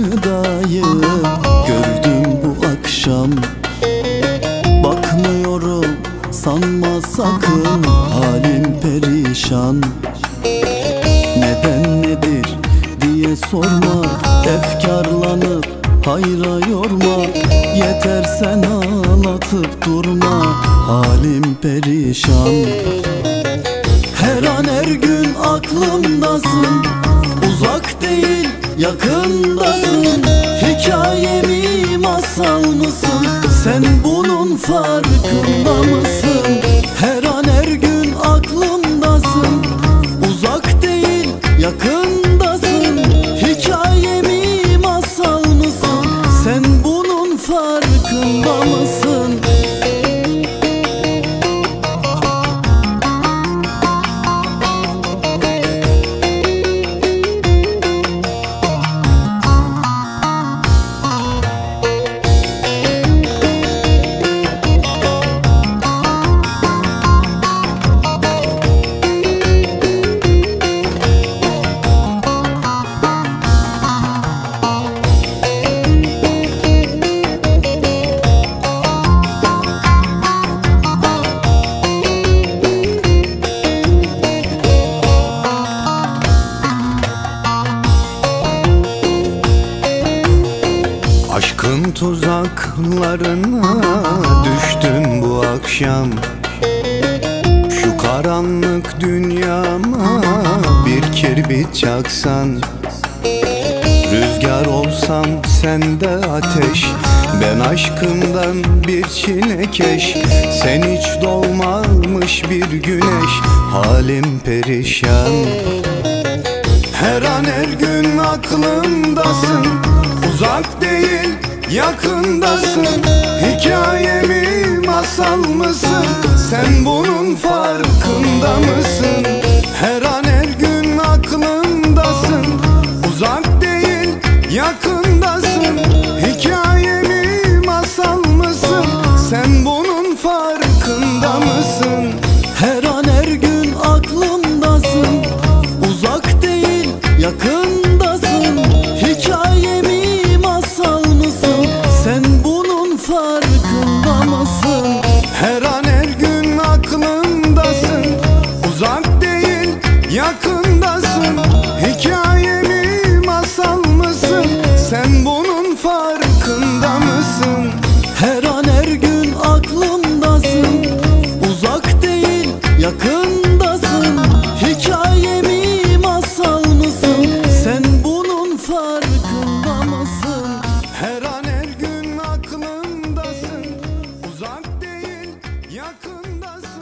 sevdayı gördüm bu akşam. Bakmıyorum sanma sakın halim perişan. Neden nedir diye sorma Efkarlanıp hayra yorma. Yeter sen ağlatıp durma Halim perişan. Her an her gün aklımdasın Uzak değil yakındasın bunun Aşkın tuzaklarına düştüm bu akşam. Şu karanlık dünyama bir kirbit çaksan. Rüzgar olsam sende ateş Ben aşkından bir çilekeş. Sen hiç doğmamış bir güneş Halim perişan. Her an her gün aklımdasın Uzak değil yakındasın Hikayemi masal mısın? Sen bunun farkında mısın? Her an her gün aklımdasın Uzak değil Hikayemi andas